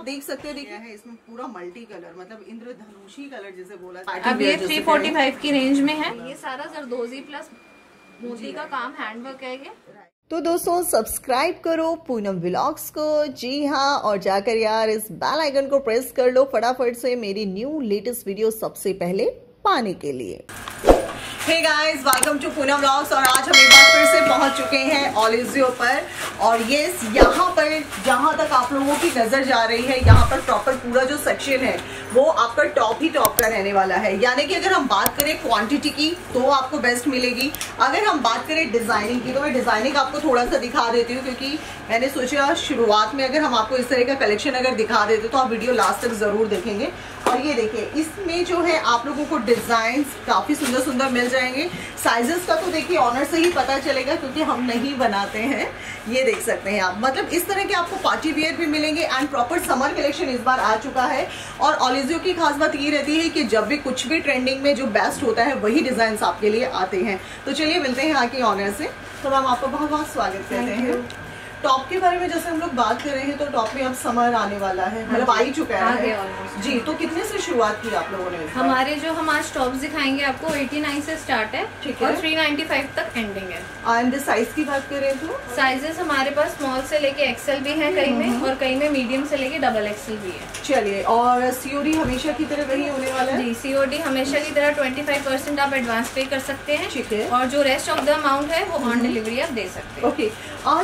आप देख सकते हैं देखिए। है इसमें पूरा मल्टी कलर मतलब इंद्रधनुषी कलर जैसे बोला अब ये 345 की रेंज में है। ये सारा जरदोजी प्लस मोती का काम हैंडवर्क है ये। तो दोस्तों सब्सक्राइब करो पूनम व्लॉग्स को। जी हाँ और जाकर यार इस बेल आइकन को प्रेस कर लो फटाफट से मेरी न्यू लेटेस्ट वीडियो सबसे पहले पाने के लिए। Hey guys welcome to Poona vlogs और आज हम एक बार फिर से पहुँच चुके हैं ऑलिजियो पर। और ये यहाँ पर, जहाँ तक आप लोगों की नज़र जा रही है, यहाँ पर प्रॉपर पूरा जो सेक्शन है, वो आपका टॉप ही टॉप का रहने वाला है। यानी कि अगर हम बात करें क्वांटिटी की तो आपको बेस्ट मिलेगी। अगर हम बात करें डिज़ाइनिंग की तो मैं डिज़ाइनिंग आपको थोड़ा सा दिखा देती हूँ, क्योंकि मैंने सोचा शुरुआत में अगर हम आपको इस तरह का कलेक्शन अगर दिखा देते तो आप वीडियो लास्ट तक ज़रूर देखेंगे। और ये देखिए इसमें जो है आप लोगों को डिज़ाइन काफ़ी सुंदर सुंदर मिल जाएँगे। साइजेस का तो देखिए ऑनर से ही पता चलेगा क्योंकि हम नहीं बनाते हैं। ये देख सकते हैं आप। मतलब इस तरह के आपको पार्टी वेयर भी मिलेंगे एंड प्रॉपर समर कलेक्शन इस बार आ चुका है। और ऑलिजियो की खास बात ये रहती है कि जब भी कुछ भी ट्रेंडिंग में जो बेस्ट होता है वही डिज़ाइन आपके लिए आते हैं। तो चलिए मिलते हैं यहाँ के ऑनर से। तो मैम आपका बहुत बहुत स्वागत करते हैं। टॉप के बारे में जैसे हम लोग बात कर रहे हैं तो टॉप में अब समर आने वाला है हाँ मतलब आ ही चुका है। जी तो कितने से शुरुआत की आप लोगों ने हमारे जो हम आज टॉप दिखाएँगे आपको 89 से स्टार्ट है ठीक है। और 395 तक एंडिंग है। एंड साइज़ की बात करें तो? साइजेस हमारे पास स्मॉल से लेके एक्सेल भी है कई में हम्म। और कई में मीडियम से लेके डबल एक्सेल भी है। चलिए और सीओडी हमेशा की तरह वही होने वाला है? जी सीओडी हमेशा की तरह ट्वेंटी आप एडवांस पे कर सकते हैं। ठीक है। और जो रेस्ट ऑफ़ द अमाउंट है वो ऑन डिलीवरी आप दे सकते हैं। ओके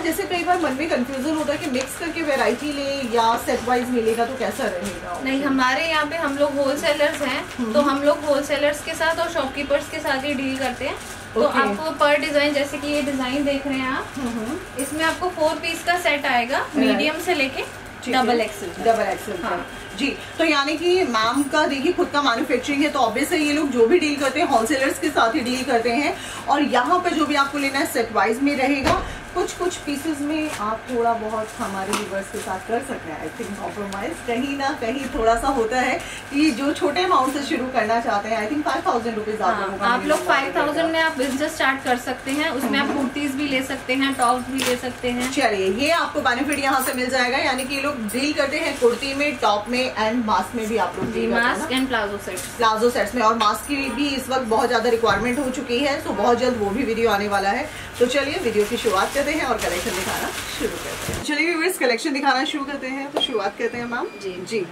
जैसे कई बार मन में कंफ्यूजन होता है कि मिक्स करके वैरायटी ले या सेट वाइज मिलेगा तो कैसा रहेगा? नहीं हमारे यहाँ पे हम लोग होलसेलर्स हैं हम्म। तो हम लोग होलसेलर्स के साथ और शॉपकीपर्स के साथ ही डील करते हैं। तो okay. आपको पर डिज़ाइन जैसे कि ये डिज़ाइन देख रहे हैं आप हम्म। इसमें आपको फोर पीस का सेट आएगा मीडियम से लेके डबल एक्सल डबल एक्सल हाँ। जी तो यानी कि मैम का देखिए खुद का मैन्युफैक्चरिंग है तो ऑब्वियस है ये लोग जो भी डील करते हैं होलसेलर्स के साथ ही डील करते हैं। और यहाँ पे जो भी आपको लेना है सेट वाइज में रहेगा। कुछ कुछ पीसेस में आप थोड़ा बहुत हमारे व्यूवर्स के साथ कर सकते हैं। आई थिंक कॉम्प्रोमाइज कहीं ना कहीं थोड़ा सा होता है कि जो छोटे अमाउंट से शुरू करना चाहते हैं I think five thousand rupees आप लोग फाइव थाउज़ेंड में आप बिज़नेस स्टार्ट कर सकते हैं उसमें आप कुर्तीज भी ले सकते हैं टॉप भी ले सकते हैं। चलिए ये आपको बेनिफिट यहाँ से मिल जाएगा यानी कि ये लोग डील करते हैं कुर्ती में टॉप में एंड मास्क में भी आप लोग mask and palazzo set palazzo sets में और मास्क की भी इस वक्त बहुत ज़्यादा रिक्वायरमेंट हो चुकी है तो बहुत जल्द वो भी वीडियो आने वाला है। तो चलिए वीडियो की शुरुआत करते हैं और कलेक्शन दिखाना शुरू करते हैं। चलिए व्यूवर्स कलेक्शन दिखाना शुरू करते हैं तो शुरुआत करते हैं मैम जी। जी।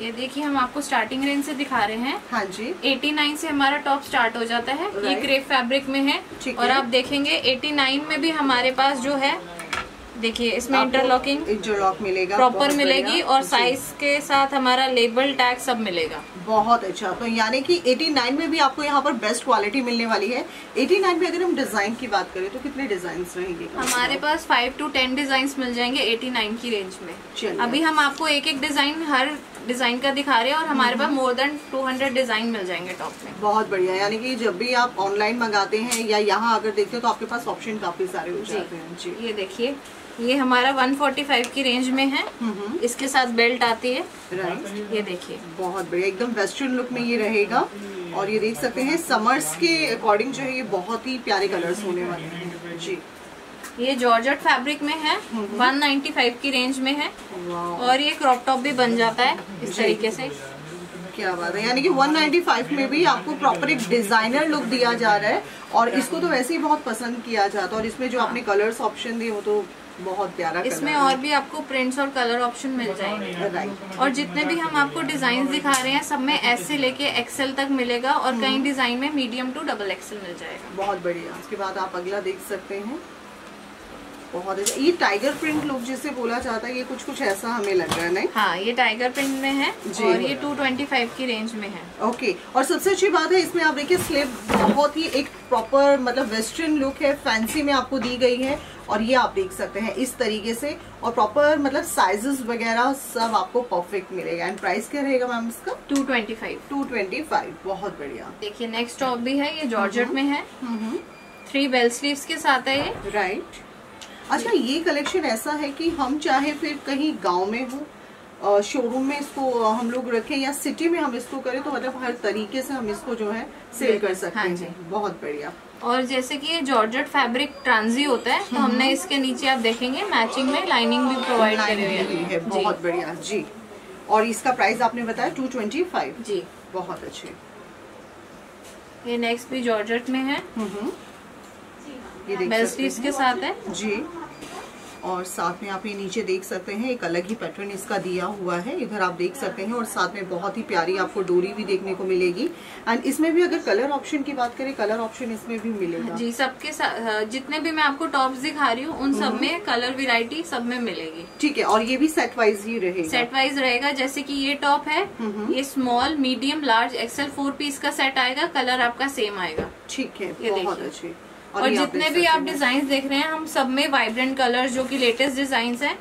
ये देखिए हम आपको स्टार्टिंग रेंज से दिखा रहे हैं। हाँ जी। 89 से हमारा टॉप स्टार्ट हो जाता है। ये क्रेप फैब्रिक में है। और आप देखेंगे 89 में भी हमारे पास जो है देखिए इसमें इंटरलॉकिंग इंटरलॉक मिलेगा प्रॉपर मिलेगी और साइज़ के साथ हमारा लेबल टैग सब मिलेगा। बहुत अच्छा तो यानी कि 89 में भी आपको यहाँ पर बेस्ट क्वालिटी मिलने वाली है। 89 में अगर हम डिज़ाइन की बात करें तो कितने डिज़ाइन रहेंगे? हमारे पास फाइव टू टेन डिज़ाइन मिल जाएँगे एटी की रेंज में। अभी हम आपको एक एक डिज़ाइन हर डिज़ाइन का दिखा रहे हैं और हमारे पास मोर देन 200 डिज़ाइन मिल जाएँगे टॉप में। बहुत बढ़िया यानी कि जब भी आप ऑनलाइन मंगाते हैं या यहाँ अगर देखते हो तो आपके पास ऑप्शन काफ़ी सारे हो जाते हैं। जी। ये देखिए ये हमारा 145 की रेंज में है। इसके साथ बेल्ट आती है। राइट ये देखिए। बहुत बढ़िया एकदम वेस्टर्न लुक में ये रहेगा। और ये देख सकते हैं समर्स के अकॉर्डिंग जो है ये बहुत ही प्यारे कलर्स होने वाले हैं। जी। ये जॉर्जेट फैब्रिक में है 195 की रेंज में है। और ये क्रॉप टॉप भी बन जाता है इस तरीके से। क्या बात है यानी कि 195 में भी आपको प्रॉपर एक डिज़ाइनर लुक दिया जा रहा है और इसको तो वैसे ही बहुत पसंद किया जाता है और इसमें जो आपने कलर्स ऑप्शन दिए वो तो बहुत प्यारा इसमें और भी आपको प्रिंट्स और कलर ऑप्शन मिल जाएँगे। और जितने भी हम आपको डिज़ाइन दिखा रहे हैं सब में एस से लेके एक्सेल तक मिलेगा और कई डिज़ाइन में मीडियम टू डबल एक्सेल मिल जाएगा। बहुत बढ़िया उसके बाद आप अगला देख सकते हैं। बहुत अच्छा। ये टाइगर प्रिंट लुक जिसे बोला जाता है ये कुछ कुछ ऐसा हमें लग रहा है नहीं? हाँ ये टाइगर प्रिंट में है और ये 225 की रेंज में है। ओके और सबसे अच्छी बात है इसमें आप देखिए स्लिप बहुत ही एक प्रॉपर मतलब वेस्टर्न लुक है फैंसी में आपको दी गई है और ये आप देख सकते हैं इस तरीके से और प्रॉपर मतलब साइजेस वगैरह सब आपको परफेक्ट मिलेगा। एंड प्राइस क्या रहेगा मैम इसका? Two twenty five two twenty five बहुत बढ़िया। देखिए नेक्स्ट टॉप भी है ये जॉर्जेट में है। थ्री बेल स्लीव्स के साथ है ये। राइट अच्छा ये कलेक्शन ऐसा है कि हम चाहे फिर कहीं गाँव में हो शोरूम में इसको हम लोग रखें या सिटी में हम इसको करें तो मतलब हर तरीके से हम इसको जो है सेल कर सकते हाँ हैं। बहुत बढ़िया। और जैसे कि ये जॉर्जेट फैब्रिक ट्रांजी होता है तो हमने इसके नीचे आप देखेंगे मैचिंग में लाइनिंग भी प्रोवाइड करी है बहुत बढ़िया जी। और इसका प्राइस आपने बताया टू ट्वेंटी फाइव जी। जी बहुत अच्छे। ये नेक्स्ट भी जॉर्जेट में है। हम्म। ये देख बेल स्लीव्स के साथ है? जी। और साथ में आप ये नीचे देख सकते हैं एक अलग ही पैटर्न इसका दिया हुआ है। इधर आप देख सकते हैं और साथ में बहुत ही प्यारी आपको डोरी भी देखने को मिलेगी। एंड इसमें भी अगर कलर ऑप्शन की बात करें कलर ऑप्शन इसमें भी मिलेगा। जी सबके साथ जितने भी मैं आपको टॉप्स दिखा रही हूँ उन हम्म। सब में कलर वेराइटी सब में मिलेगी। ठीक है और ये भी सेट वाइज ही रहेगा। सेट वाइज रहेगा जैसे की ये टॉप है हम्म। ये small medium large XL four piece का सेट आएगा कलर आपका सेम आएगा। ठीक है बहुत। अच्छे। और और जितने भी आप डिज़ाइन देख रहे हैं हम सब में वाइब्रेंट कलर जो की लेटेस्ट डिज़ाइन है.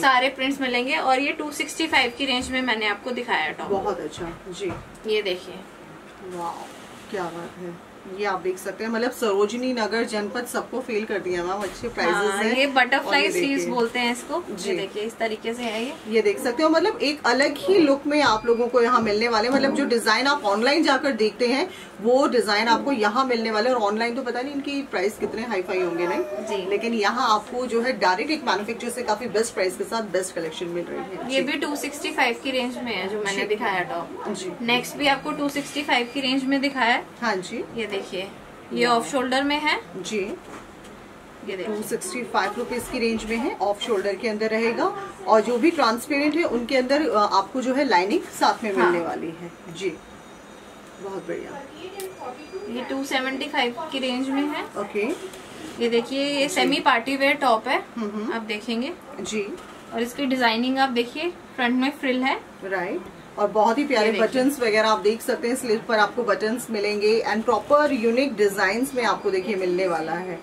सारे प्रिंट्स मिलेंगे। और ये 265 की रेंज में मैंने आपको दिखाया टॉप बहुत अच्छा जी। ये देखिए। क्या बात है। ये आप देख सकते हैं मतलब सरोजनी नगर जनपद सबको फेल कर दिया मैम अच्छे प्राइजेस हाँ, हैं। ये बटरफ्लाई स्लीव्स बोलते हैं इसको। जी। देखिए इस तरीके से है ये। ये देख सकते हो मतलब एक अलग ही लुक में आप लोगों को यहाँ मिलने वाले मतलब जो डिज़ाइन आप ऑनलाइन जाकर देखते हैं वो डिज़ाइन आपको यहाँ मिलने वाले और ऑनलाइन तो पता नहीं इनकी प्राइस कितने हाई फाई होंगे नहीं? जी। लेकिन यहाँ आपको जो है डायरेक्ट एक मैन्युफैक्चर से काफ़ी बेस्ट प्राइस के साथ बेस्ट कलेक्शन मिल रही है। ये भी 265 की रेंज में है जो मैंने दिखाया टॉप जी। नेक्स्ट भी आपको 265 की रेंज में दिखाया है। हाँ जी। ये देखिए। ये ऑफ़ शोल्डर में है। जी। ये टू देखिए। सिक्सटी फाइव रुपीज़ की रेंज में है ऑफ़ शोल्डर के अंदर रहेगा। और जो भी ट्रांसपेरेंट है उनके अंदर आपको जो है लाइनिंग साथ में मिलने हाँ। वाली है। जी। बहुत बढ़िया। ये 275 की रेंज में है। ओके ये देखिए ये सेमी पार्टी वेयर टॉप है। आप देखेंगे। जी। और इसकी डिज़ाइनिंग आप देखिए फ्रंट में फ्रिल है। राइट और बहुत ही प्यारे बटन्स वगैरह आप देख सकते हैं। स्लीव पर आपको बटन्स मिलेंगे एंड प्रॉपर यूनिक डिज़ाइन में आपको देखिए मिलने वाला है।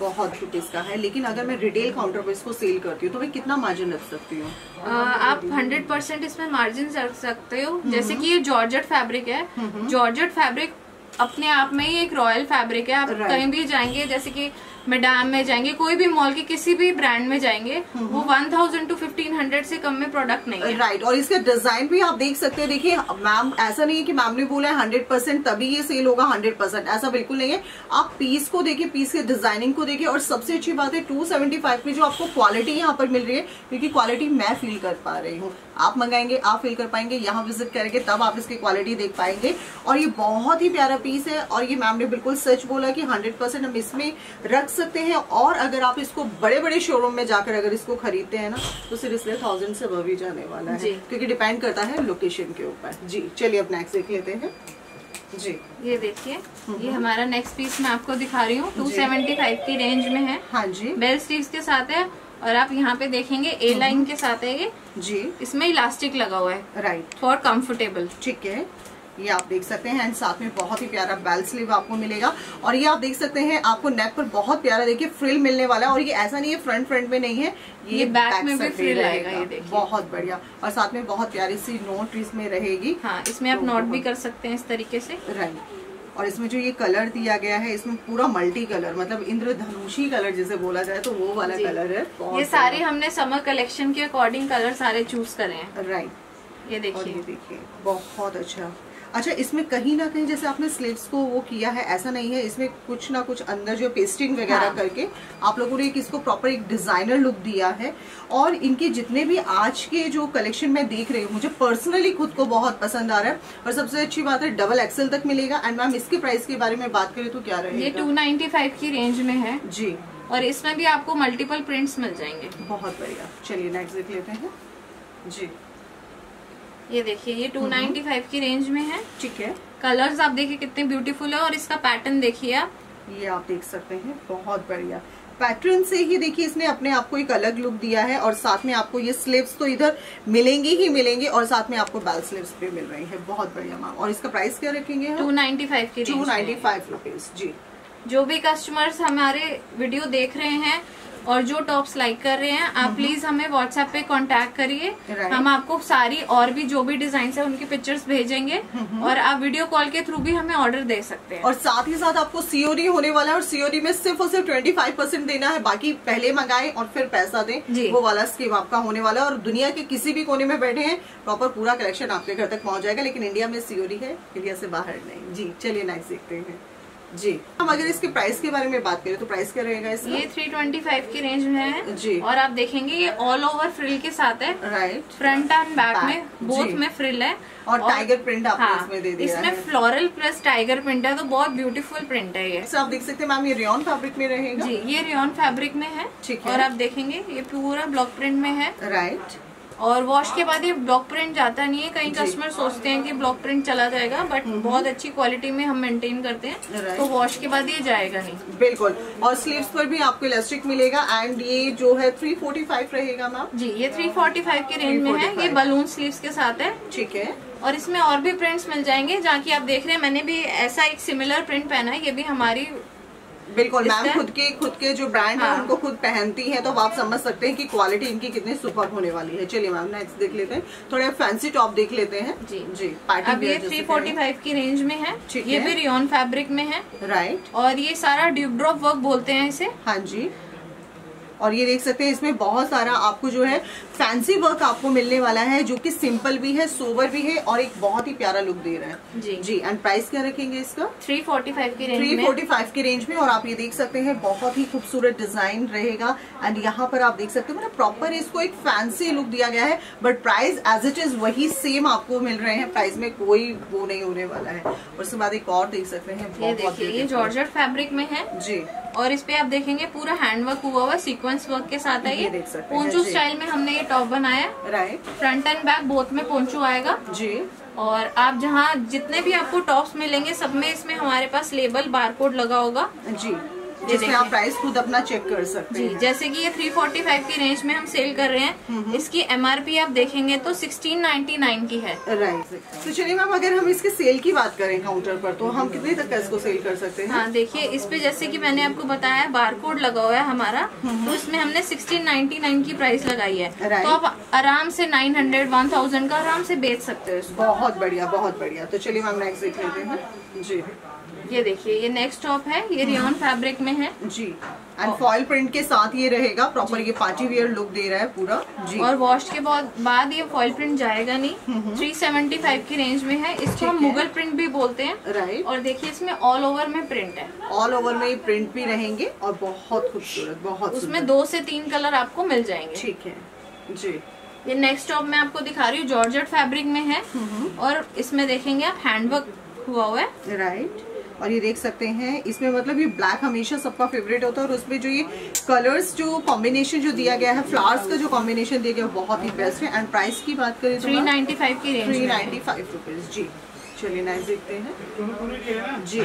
बहुत रुपीज़ का है। लेकिन अगर मैं रिटेल काउंटर पर इसको सेल करती हूँ तो मैं कितना मार्जिन रख सकती हूँ? आप 100 परसेंट इसमें मार्जिन रख सकते हो। जैसे कि ये जॉर्जेट फैब्रिक है। जॉर्जेट फैब्रिक अपने आप में ही एक रॉयल फैब्रिक है। आप कहीं भी जाएँगे जैसे कि मैदान में जाएँगे कोई भी मॉल के किसी भी ब्रांड में जाएँगे वो 1000 टू 1500 से कम में प्रोडक्ट नहीं है। राइट और इसका डिज़ाइन भी आप देख सकते हैं देखिए मैम ऐसा नहीं है कि मैम ने बोला है हंड्रेड परसेंट तभी ये सेल होगा हंड्रेड परसेंट ऐसा बिल्कुल नहीं है। आप पीस को देखिए पीस के डिज़ाइनिंग को देखिए और सबसे अच्छी बात है टू सेवेंटी फाइव में जो आपको क्वालिटी यहाँ पर मिल रही है क्योंकि क्वालिटी मैं फील कर पा रही हूँ। आप मंगाएँगे आप फील कर पाएँगे यहाँ विज़िट करेंगे तब आप इसकी क्वालिटी देख पाएँगे। और ये बहुत ही प्यारा पीस है और ये मैम ने बिल्कुल सच बोला कि हंड्रेड परसेंट हम इसमें रख सकते हैं और अगर आप इसको बड़े बड़े शोरूम में जाकर अगर इसको खरीदते हैं ना तो सीरियसली थाउज़ेंड से अबव ही जाने वाला है। क्योंकि डिपेंड करता है लोकेशन के ऊपर। जी चलिए अब नेक्स्ट देख लेते हैं। जी। ये देखिए ये हमारा नेक्स्ट पीस मैं आपको दिखा रही हूँ 275 की रेंज में है। हाँ जी। बेल स्लीव्स के साथ है और आप यहाँ पे देखेंगे ए लाइन के साथ है ये। जी। इसमें इलास्टिक लगा हुआ है। राइट फॉर कंफर्टेबल ठीक है। ये आप देख सकते हैं एंड साथ में बहुत ही प्यारा बेल स्लीव आपको मिलेगा। और ये आप देख सकते हैं आपको नेक पर बहुत प्यारा देखिए फ्रिल मिलने वाला है। और ये ऐसा नहीं है फ्रंट फ्रंट में नहीं है ये ये बैक में भी रहेगा। आएगा, ये देखिए। बहुत बढ़िया। और साथ में बहुत प्यारी सी नोट इसमें रहेगी। हाँ इसमें आप तो नोट भी कर सकते हैं इस तरीके से। राइट और इसमें जो ये कलर दिया गया है इसमें पूरा मल्टी कलर मतलब इंद्रधनुषी कलर जिसे बोला जाए तो वो वाला कलर है ये सारे हमने समर कलेक्शन के अकॉर्डिंग कलर सारे चूज़ करे हैं। राइट ये देखिए। देखिए बहुत अच्छा। अच्छा इसमें कहीं ना कहीं जैसे आपने स्लीव्स को वो किया है ऐसा नहीं है इसमें कुछ ना कुछ अंदर जो पेस्टिंग वगैरह हाँ। करके आप लोगों ने एक इसको प्रॉपर एक डिज़ाइनर लुक दिया है और इनके जितने भी आज के जो कलेक्शन मैं देख रही हूँ मुझे पर्सनली खुद को बहुत पसंद आ रहा है और सबसे अच्छी बात है डबल एक्सल तक मिलेगा एंड मैम इसके प्राइस के बारे में बात करें तो क्या रहे ये 295 की रेंज में है जी। और इसमें भी आपको मल्टीपल प्रिंट्स मिल जाएँगे। बहुत बढ़िया। चलिए नेक्स्ट देख लेते हैं। जी। ये देखिए ये 295 की रेंज में है। ठीक है। कलर्स आप देखिए कितने ब्यूटीफुल है और इसका पैटर्न देखिए आप। ये आप देख सकते हैं बहुत बढ़िया। पैटर्न से ही देखिए इसने अपने आप को एक अलग लुक दिया है और साथ में आपको ये स्लीव्स तो इधर मिलेंगे ही मिलेंगे और साथ में आपको बैल स्लीव्स भी मिल रही है। बहुत बढ़िया मैम और इसका प्राइस क्या रखेंगे हम 295 की टू नाइन्टी फाइव रुपीज़ जी। जो भी कस्टमर्स हमारे वीडियो देख रहे हैं और जो टॉप्स लाइक कर रहे हैं आप प्लीज़ हमें व्हाट्सएप पे कांटेक्ट करिए। हम आपको सारी और भी जो भी डिज़ाइन है उनकी पिक्चर्स भेजेंगे और आप वीडियो कॉल के थ्रू भी हमें ऑर्डर दे सकते हैं। और साथ ही साथ आपको सीओडी होने वाला है और सीओडी में सिर्फ़ और सिर्फ़ ट्वेंटी फाइव परसेंट देना है। बाकी पहले मंगाए और फिर पैसा दें। वो वाला स्कीम आपका होने वाला है और दुनिया के किसी भी कोने में बैठे हैं प्रॉपर पूरा कलेक्शन आपके घर तक पहुँच जाएगा लेकिन इंडिया में सीओडी है इंडिया से बाहर नहीं। जी चलिए नेक्स्ट देखते हैं। जी। हम अगर इसके प्राइस के बारे में बात करें तो प्राइस क्या रहेगा इसका? ये 325 की रेंज में है। जी। और आप देखेंगे ये ऑल ओवर फ्रिल के साथ है। राइट फ्रंट एंड बैक में बोथ में फ्रिल है। और टाइगर प्रिंट आपने हाँ, इसमें दे दिया इसमें। फ्लोरल प्लस टाइगर प्रिंट है तो बहुत ब्यूटीफुल प्रिंट है ये। तो आप देख सकते हैं मैम ये रियन फैब्रिक में रहेगा। जी ये रियन फैब्रिक में है। ठीक है। और आप देखेंगे ये पूरा ब्लॉक प्रिंट में है। राइट और वॉश के बाद ये ब्लॉक प्रिंट जाता नहीं है। कई कस्टमर सोचते हैं कि ब्लॉक प्रिंट चला जाएगा बट बहुत अच्छी क्वालिटी में हम मेंटेन करते हैं। तो वॉश के बाद ये जाएगा नहीं। बिल्कुल। और स्लीव्स पर भी आपको इलास्टिक मिलेगा एंड ये जो है 345 रहेगा मैम जी ये 345 के रेंज में है। ये बलून स्लीव्स के साथ है। ठीक है। और इसमें और भी प्रिंट्स मिल जाएँगे जहाँ की आप देख रहे हैं मैंने भी ऐसा एक सिमिलर प्रिंट पहना है ये भी हमारी बिल्कुल मैम खुद के खुद के जो ब्रांड हाँ। है। उनको खुद पहनती हैं तो आप समझ सकते हैं कि क्वालिटी इनकी कितनी सुपर होने वाली है। चलिए मैम नेक्स्ट देख लेते हैं। थोड़े फैंसी टॉप देख लेते हैं। जी। जी पार्टी अब ये 345 की रेंज में है। ये भी रियोन फैब्रिक में है। राइट और ये सारा ड्यूब ड्रॉप वर्क बोलते हैं इसे। हाँ जी। और ये देख सकते हैं इसमें बहुत सारा आपको जो है फैंसी वर्क आपको मिलने वाला है जो कि सिंपल भी है सोबर भी है और एक बहुत ही प्यारा लुक दे रहा है। जी। जी एंड प्राइस क्या रखेंगे इसका? 345 की रेंज में। 345 की रेंज में और आप ये देख सकते हैं बहुत ही खूबसूरत डिज़ाइन रहेगा। एंड यहाँ पर आप देख सकते हो मतलब प्रॉपर इसको एक फैंसी लुक दिया गया है but price as it is वही सेम आपको मिल रहे हैं। प्राइस में कोई वो नहीं होने वाला है। और उसके बाद एक और देख सकते हैं ये देखिए ये जॉर्जेट फैब्रिक में है। जी। और इस पे आप देखेंगे पूरा हैंडवर्क हुआ हुआ सीक्वेंस वर्क के साथ है ये पोंचू स्टाइल में हमने ये टॉप बनाया right front and back both में पोंचू आएगा। जी। और आप जहाँ जितने भी आपको टॉप्स मिलेंगे सब में इसमें हमारे पास लेबल बारकोड लगा होगा। जी। जिसमें आप प्राइस खुद अपना चेक कर सकते जी हैं। जैसे कि ये 345 की रेंज में हम सेल कर रहे हैं। इसकी एमआरपी आप देखेंगे तो 1699 की है। राइट तो चलिए मैम अगर हम इसके सेल की बात करें काउंटर पर तो हम कितने तक का इसको सेल कर सकते हैं? हाँ देखिए इस पे जैसे कि मैंने आपको बताया बार कोड लगा हुआ है हमारा। तो इसमें हमने 1699 की प्राइस लगाई है। तो आप आराम से 900 1000 का आराम से बेच सकते हो बहुत बढ़िया बहुत बढ़िया। तो चलिए मैम नेक्स्ट देख लेते हैं। जी। ये देखिए ये नेक्स्ट टॉप है ये रियोन फैब्रिक में है। जी एंड फॉइल प्रिंट के साथ ये रहेगा प्रॉपर ये पार्टी वियर लुक दे रहा है पूरा। जी। और वॉश के बाद बाद ये फॉइल प्रिंट जाएगा नहीं। 375 की रेंज में है। इसको हम मुगल प्रिंट भी बोलते हैं। राइट और देखिए इसमें ऑल ओवर में प्रिंट है। ऑल ओवर में ये प्रिंट भी रहेंगे और बहुत खूबसूरत बहुत उसमें दो से तीन कलर आपको मिल जाएँगे। ठीक है। जी। ये नेक्स्ट टॉप मैं आपको दिखा रही हूँ जॉर्जेट फैब्रिक में है। और इसमें देखेंगे आप हैंडवर्क हुआ हुआ है। राइट और ये देख सकते हैं इसमें मतलब ये ब्लैक हमेशा सबका फेवरेट होता है और उसमें जो ये कलर्स जो कॉम्बिनेशन जो दिया गया है फ्लावर्स का जो कॉम्बिनेशन दिया गया है बहुत ही बेस्ट है। एंड प्राइस की बात करें तो थ्री नाइन्टी फाइव की रेंज थ्री है। नाइन्टी फाइव रुपीज़ जी। चलिए नाइस देखते हैं। जी।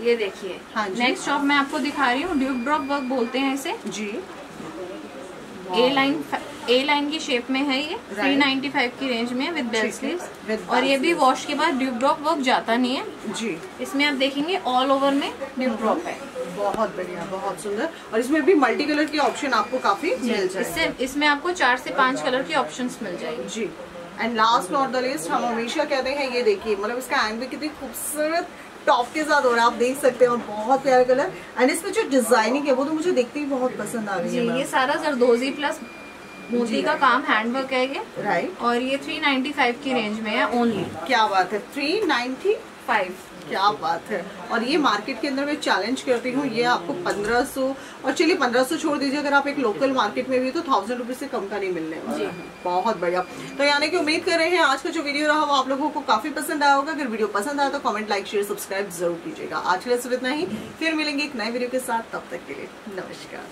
ये देखिए। हाँ नेक्स्ट शॉप मैं आपको दिखा रही हूँ ड्यूब ड्रॉप वर्क बोलते हैं इसे। जी। ए लाइन ए लाइन की शेप में है ये थ्री नाइन्टी फाइव की रेंज में विद बेल स्लीव्स और ये भी वॉश के बाद ड्यूब ड्रॉप वर्क जाता नहीं है। जी. इसमें आप देखेंगे ऑल ओवर में ड्यूब ड्रॉप है। बहुत बढ़िया बहुत सुंदर। और इसमें भी मल्टी कलर के ऑप्शन आपको काफ़ी मिल इससे इसमें आपको चार से पाँच कलर की ऑप्शन मिल जाएँगे। जी. And last not the least हम हमेशा कहते हैं ये देखिए मतलब इसका भी कितनी खूबसूरत टॉप के साथ हो रहा है आप देख सकते हैं और बहुत प्यारा कलर एंड इसमें जो डिज़ाइनिंग है वो तो मुझे देखते ही बहुत पसंद आ रही है ये सारा जरदोजी प्लस मोती का काम हैंडवर्क है ये। राइट और ये 395 की रेंज में है ओनली क्या बात है? थ्री नाइन्टी फाइव क्या बात है? और ये मार्केट के अंदर मैं चैलेंज करती हूँ ये आपको 1500 और चलिए 1500 छोड़ दीजिए अगर आप एक लोकल मार्केट में भी तो थाउज़ेंड रुपीज़ से कम का नहीं मिलने वाला जी। है। बहुत बढ़िया। तो यानी कि उम्मीद कर रहे हैं आज का जो वीडियो रहा वो आप लोगों को काफ़ी पसंद आया होगा। अगर वीडियो पसंद आया तो कॉमेंट लाइक शेयर सब्सक्राइब ज़रूर कीजिएगा। आज के लिए सिर्फ़ इतना ही। फिर मिलेंगे एक नए वीडियो के साथ। तब तक के लिए नमस्कार।